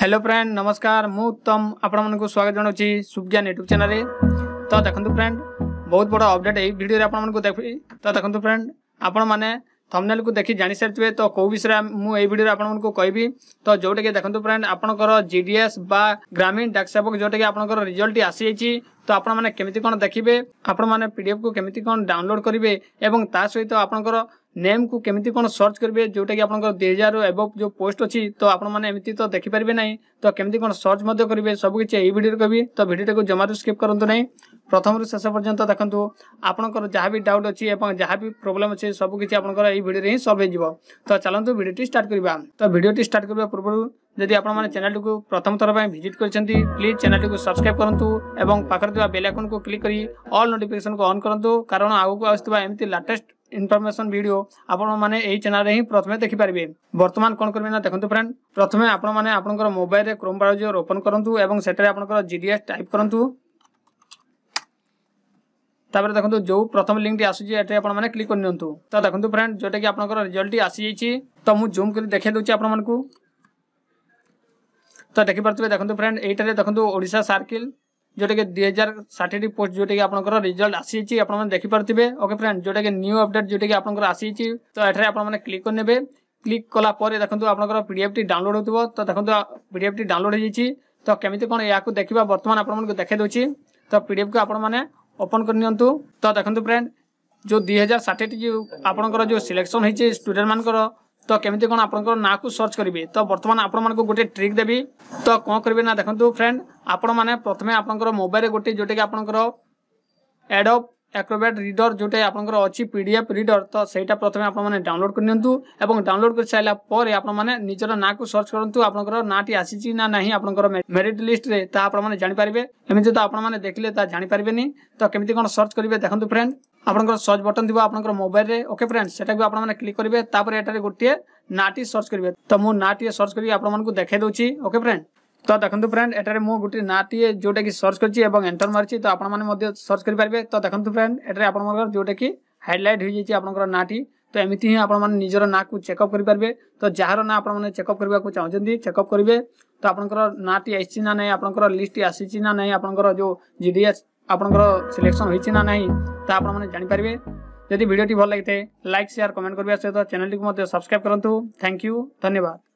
hello friend नमस्कार मु तम स्वागत ସ୍ୱାଗତ ଜଣାଉଛି ସୁବିଜ୍ଞାନ ୟୁଟ୍ୟୁବ୍ ଚ୍ୟାନେଲ୍ରେ ତ ଦେଖନ୍ତୁ ଫ୍ରେଣ୍ଡ ବହୁତ ବଡ଼ ଅପଡ଼େଟ୍ ଏଇ ଭିଡ଼ିଓରେ तो ଦେଖିବି फ्रेंड आपण मैंने थमनेल थमनेल्क देखी तो जाणी सारी तो कौ विषय मुझे भिडियो आपको कहबी तो जोटा कि देखते फ्रेंड आपंकर जी डी एस ग्रामीण डाक सेवक जोटा कि आपंकर रिजल्ट आसी तो आपने कमी कौन देखिए आपण मैंने पीडीएफ को कमी कौन डाउनलोड करेंगे और ता सहित आपंकर নেম কু কেমিতি কোন সর্চ করবে যেটা কি আপনার দুই হাজার এবভ যে পোস্ট অছি তো আপনার এমনি তো দেখিপারে না তো কেমিতি কোন সর্চ মধ্যে করবে সবকিছু এই ভিডিওরে কবি তো ভিডিওটাকে জমারু স্কিপ করতু না প্রথমରୁ ଶେଷ ପର୍ଯ୍ୟନ୍ତ ଦେଖନ୍ତୁ ଆପଣଙ୍କର ଯାହା ବି ଡାଉଟ୍ ଅଛି ଏବଂ ଯାହା ବି ପ୍ରୋବ୍ଲେମ୍ ଅଛି ସବୁକିଛି ଆପଣଙ୍କର ଏଇ ଭିଡ଼ିଓରେ ହିଁ ସଲ୍ଭ ହେଇଯିବ ତ ଚାଲନ୍ତୁ ଭିଡ଼ିଓଟି ଷ୍ଟାର୍ଟ କରିବା ତ ଭିଡ଼ିଓଟି ଷ୍ଟାର୍ଟ କରିବା ପୂର୍ବରୁ ଯଦି ଆପଣମାନେ ଚ୍ୟାନେଲ୍ଟିକୁ ପ୍ରଥମ ଥର ପାଇଁ ଭିଜିଟ୍ କରିଛନ୍ତି ପ୍ଲିଜ୍ ଚ୍ୟାନେଲ୍ଟିକୁ ସବସ୍କ୍ରାଇବ୍ କରନ୍ତୁ ଏବଂ ପାଖରେ ଥିବା ବେଲ୍ ଆଇକନ୍କୁ କ୍ଲିକ୍ କରି ଅଲ୍ ନୋଟିଫିକେସନ୍କୁ ଅନ୍ କରନ୍ତୁ କାରଣ ଆଗକୁ ଆସୁଥିବା ଏମିତି ଲାଟେଷ୍ଟ ইনফরমেশন ভিডিও আপনার এই চ্যানেলে হি প্রথমে দেখিপারে বর্তমান কোণ করবে না দেখুন ফ্রেন্ড প্রথমে আপনার আপনার মোবাইলে ক্রোম ব্রাউজর ওপন করতু এবং সেটার আপনার জিডিএস টাইপ করতু তাপরে দেখুন যে প্রথম লিঙ্কটি আসুচি এটি আপনার ক্লিক করে নিউ তো দেখুন ফ্রেন্ড যেটা কি আপনার রেজল্টটি আসি যাই তো মু জুম করে দেখাই দেছি আপনার তো দেখিপারে দেখুন ফ্রেন্ড এইটার দেখুন ওড়শা সার্কেল ଯେଉଁଟାକି ଦୁଇ ହଜାର ଷାଠିଏଟି ପୋଷ୍ଟ ଯେଉଁଟାକି ଆପଣଙ୍କର ରିଜଲ୍ଟ ଆସିଯାଇଛି ଆପଣମାନେ ଦେଖିପାରୁଥିବେ ଓକେ ଫ୍ରେଣ୍ଡ ଯେଉଁଟାକି ନ୍ୟୁ ଅପଡେଟ୍ ଯେଉଁଟାକି ଆପଣଙ୍କର ଆସିଯାଇଛି ତ ଏଠାରେ ଆପଣମାନେ କ୍ଲିକ୍ କରିନେବେ କ୍ଲିକ୍ କଲା ପରେ ଦେଖନ୍ତୁ ଆପଣଙ୍କର ପିଡ଼ିଏଫ୍ଟି ଡାଉନଲୋଡ୍ ହେଉଥିବ ତ ଦେଖନ୍ତୁ ପି ଡି ପିଡ଼ିଏଫ୍ଟି ଡାଉନଲୋଡ୍ ହୋଇଯାଇଛି ତ କେମିତି କ'ଣ ଏହାକୁ ଦେଖିବା ବର୍ତ୍ତମାନ ଆପଣମାନଙ୍କୁ ଦେଖାଇ ଦେଉଛି ତ ଏଫ୍କୁ ଆପଣମାନେ ଓପନ୍ କରିନିଅନ୍ତୁ ତ ଦେଖନ୍ତୁ ଫ୍ରେଣ୍ଡ ଯେଉଁ ଦୁଇ ହଜାର ଷାଠିଏଟି ଯେଉଁ ଆପଣଙ୍କର ଯେଉଁ ସିଲେକ୍ସନ୍ ହେଇଛି ଷ୍ଟୁଡେଣ୍ଟମାନଙ୍କର ତ କେମିତି କ'ଣ ଆପଣଙ୍କର ନାଁକୁ ସର୍ଚ୍ଚ କରିବେ ତ ବର୍ତ୍ତମାନ ଆପଣମାନଙ୍କୁ ଗୋଟେ ଟ୍ରିକ୍ ଦେବି ତ କ'ଣ କରିବେ ନା ଦେଖନ୍ତୁ ଫ୍ରେଣ୍ଡ ଆପଣମାନେ ପ୍ରଥମେ ଆପଣଙ୍କର ମୋବାଇଲରେ ଗୋଟେ ଯେଉଁଟାକି ଆପଣଙ୍କର ଏଡ଼ପ୍ ଆକ୍ରୋବେଟ୍ ରିଡ଼ର ଯେଉଁଟା ଆପଣଙ୍କର ଅଛି ପି ଡି ଏଫ୍ ରିଡ଼ର ତ ସେଇଟା ପ୍ରଥମେ ଆପଣମାନେ ଡାଉନଲୋଡ଼ କରିନିଅନ୍ତୁ ଏବଂ ଡାଉନଲୋଡ଼ କରିସାରିଲା ପରେ ଆପଣମାନେ ନିଜର ନାଁକୁ ସର୍ଚ୍ଚ କରନ୍ତୁ ଆପଣଙ୍କର ନାଁଟି ଆସିଛି ନା ନାହିଁ ଆପଣଙ୍କର ମେରିଟ୍ ଲିଷ୍ଟରେ ତାହା ଆପଣମାନେ ଜାଣିପାରିବେ ଏମିତି ତ ଆପଣମାନେ ଦେଖିଲେ ତାହା ଜାଣିପାରିବେନି ତ କେମିତି କ'ଣ ସର୍ଚ୍ଚ କରିବେ ଦେଖନ୍ତୁ ଫ୍ରେଣ୍ଡ আপনক সার্চ বাটন দিব আপনক মোবাইল রে ওকে ফ্রেন্ডস সেটা কি আপন মানে ক্লিক করিবে তারপর এটার গটিয়ে নাটি সার্চ করিবে তো মো নাটি সার্চ করি আপন মানক দেখাই দছি ওকে ফ্রেন্ডস তো দেখন্তু ফ্রেন্ড এটারে মো গটিয়ে নাটি যেটাকে সার্চ করি এবং এন্টার মারছি তো আপন মানে মধ্যে সার্চ করি পারবে তো দেখন্তু ফ্রেন্ড এটারে আপন মগর যেটাকে হাইলাইট হই যাইছি আপনক নাটি তো এমনিহি আপন মানে নিজৰ নাକୁ চেক আপ করি পারবে তো জাহৰ না আপন মানে চেক আপ কৰিবাকু চাও จ ந்தி চেক আপ করিবে তো আপনক নাটি ASCII না নাই আপনকৰ लिस्ट আসিছি না নাই আপনকৰ যে GDS ଆପଣଙ୍କର ସିଲେକ୍ସନ୍ ହୋଇଛି ନା ନାହିଁ ତାହା ଆପଣମାନେ ଜାଣିପାରିବେ ଯଦି ଭିଡ଼ିଓଟି ଭଲ ଲାଗିଥାଏ ଲାଇକ୍ ସେୟାର କମେଣ୍ଟ କରିବା ସହିତ ଚ୍ୟାନେଲଟିକୁ ମଧ୍ୟ ସବସ୍କ୍ରାଇବ୍ କରନ୍ତୁ ଥ୍ୟାଙ୍କ ୟୁ ଧନ୍ୟବାଦ